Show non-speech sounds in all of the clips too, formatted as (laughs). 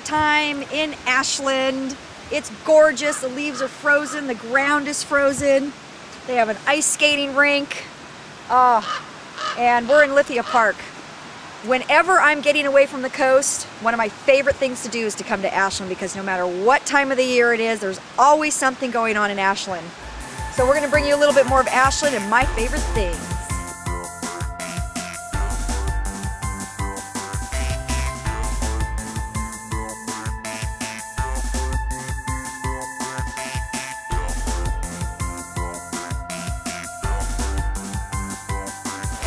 time in Ashland. It's gorgeous. The leaves are frozen. The ground is frozen. They have an ice skating rink. Oh, and we're in Lithia Park. Whenever I'm getting away from the coast, one of my favorite things to do is to come to Ashland because no matter what time of the year it is, there's always something going on in Ashland. So we're gonna bring you a little bit more of Ashland and my favorite things.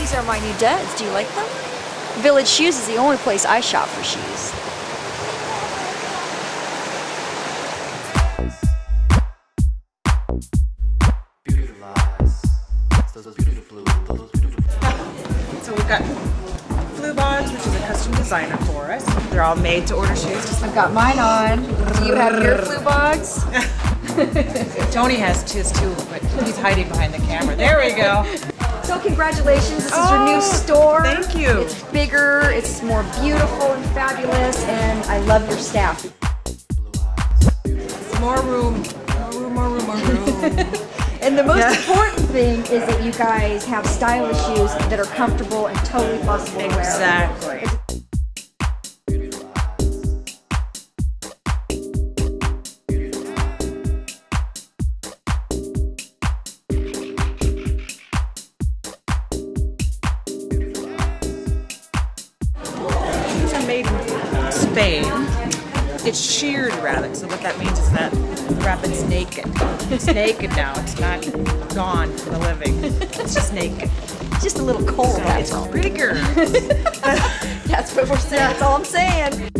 These are my new duds. Do you like them? Village Shoes is the only place I shop for shoes. So we've got Fluevogs, which is a custom designer for us. They're all made to order shoes. I've got mine on. Do you have your Fluevogs? (laughs) Tony has his too, but he's hiding behind the camera. There we go. (laughs) So congratulations, this is your new Oh, store. thank you. It's bigger, it's more beautiful and fabulous, and I love your staff. More room, more room, more room, more room. (laughs) And the most Yeah. important thing is that you guys have stylish shoes that are comfortable and totally possible to wear. exactly. Spain. It's sheared rabbit, so what that means is that the rabbit's naked. It's (laughs) naked now. It's not gone for the living. It's just naked. Just a little cold, that's It's all. bigger. (laughs) That's what we're saying, that's all I'm saying.